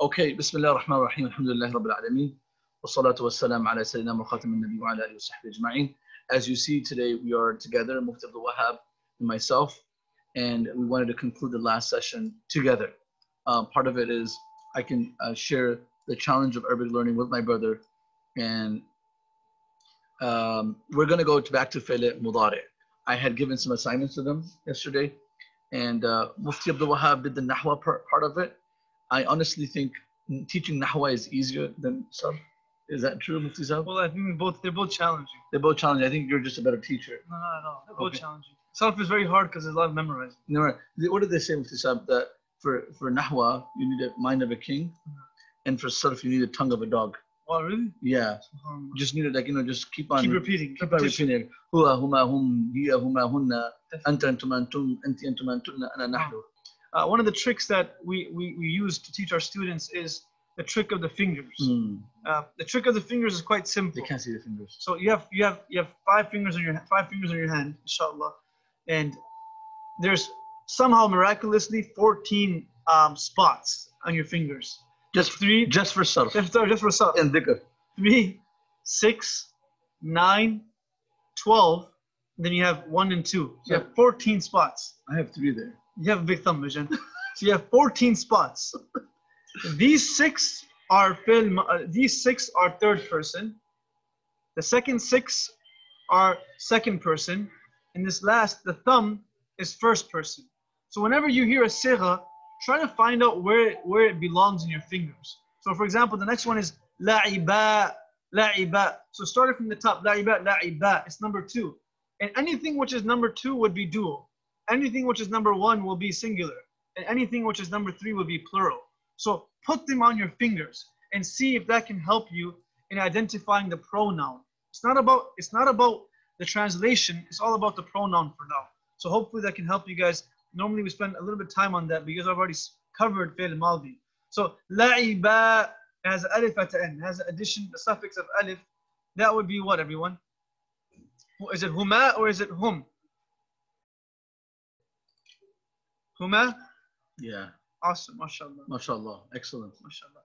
Okay, Bismillah ar-Rahman ar-Rahim, Alhamdulillah Rabbil Alameen, wa salatu wa salam ala Sayyidina Muqatim al-Nabi wa ala alihi wa ajma'in. As you see today, we are together, Mufti Abdul Wahab and myself, and we wanted to conclude the last session together. Uh, part of it is I can uh, share the challenge of Arabic learning with my brother, and um, we're going to go back to Fele Mudare. I had given some assignments to them yesterday, and uh, Mufti Abdul Wahab did the Nahwa part of it. I honestly think teaching Nahwa is easier than Sarf. Is that true, Mufti Saab? Well, I think both they're both challenging. They're both challenging. I think you're just a better teacher. No, no, no. They're both challenging. Sarf is very hard because there's a lot of memorizing. No, right. What did they say, Mufti Saab, that for, for Nahwa, you need a mind of a king, mm-hmm. and for Sarf, you need a tongue of a dog? Oh, really? Yeah. Um, just need to, like, you know, just keep on. Keep repeating. Keep on repeating. Hua, huma, hum, hiya, huma, hunna, anta, antum, antum, anti, antum, antunna, ana, nahnu. Ah. Uh, one of the tricks that we, we, we use to teach our students is the trick of the fingers. Hmm. Uh, the trick of the fingers is quite simple. They can't see the fingers. So you have you have you have five fingers on your five fingers on your hand, inshallah, and there's somehow miraculously 14 um, spots on your fingers. Just Three, just for Sarf just, just for some. and dhikr. three, six, nine, twelve. Then you have one and two. So you have 14 spots. I have three there. You have a big thumb vision. so you have 14 spots. These six are film. Uh, these six are third person. The second six are second person, and this last, the thumb, is first person. So whenever you hear a sigha, try to find out where where it belongs in your fingers. So for example, the next one is la'iba, la'iba. So starting from the top, la'iba, la'iba. It's number two. And anything which is number two would be dual. Anything which is number one will be singular. And anything which is number three will be plural. So put them on your fingers and see if that can help you in identifying the pronoun. It's not about it's not about the translation, it's all about the pronoun for now. So hopefully that can help you guys. Normally we spend a little bit of time on that because I've already covered fi'l madi. So la'iba has alif at the end, has an addition, the suffix of alif. That would be what everyone? Is it huma or is it hum? Huma? Yeah, Awesome, mashallah. mashallah, excellent. mashallah.